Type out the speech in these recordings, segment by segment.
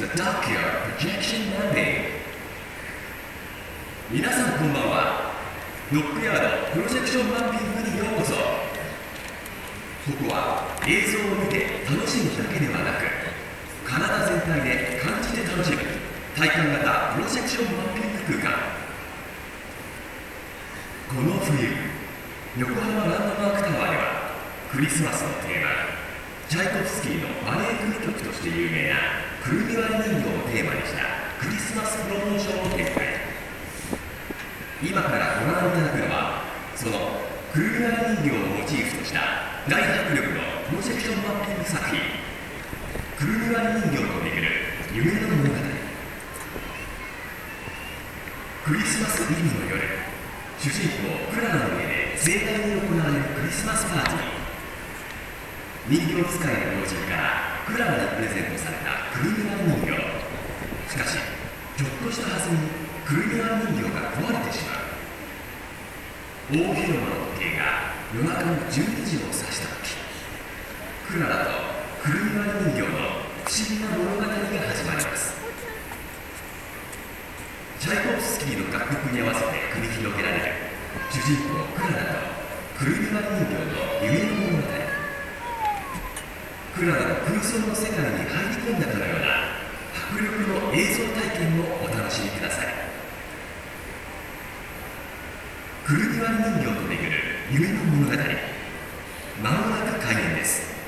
the Dockyard Projection Monday. 皆さんこんばんは。ドッグヤードプロジェクションマッピングにようこそ。ここは映像を見て楽しむだけではなく、体全体で感じて楽しむ体感型プロジェクションマッピング空間。この冬、横浜ランドマークタワーではクリスマスのテーマチャイコフスキーのバレエ組曲として有名なくるみ割り人形をテーマにしたクリスマスプロモーションを展開今からご覧いただくのはそのくるみ割り人形をモチーフとした大迫力のプロジェクションマッピング作品くるみ割り人形と巡る夢の物語。クリスマスイブの夜主人公クララの家で盛大に行われるクリスマスパーティー。人形使いの老人からクララにプレゼントされた。くるみ割り人形しかしちょっとした。はずにくるみ割り人形が壊れてしまう大広間の時計が夜中の12時を指した。時クララとくるみ割り人形の不思議な物語が始まりますチャイコフスキーの楽曲に合わせて繰り広げられる主人公クララとくるみ割り人形の夢の物語クラの空想の世界に入り込んだかのような迫力の映像体験をお楽しみくださいくるみ割り人形と巡る夢の物語まもなく開演です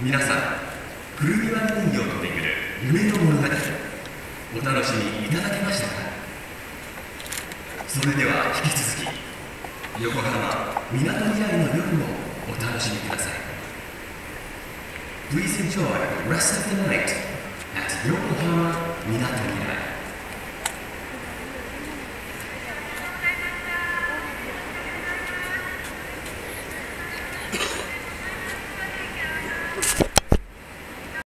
皆さんくるみ割り人形と巡る夢の物語お楽しみいただけましたか？それでは引き続き横浜みなとみらいの夜をお楽しみください。Please enjoy the rest of the night at Yokohama みなとみらい